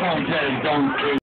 song that is going to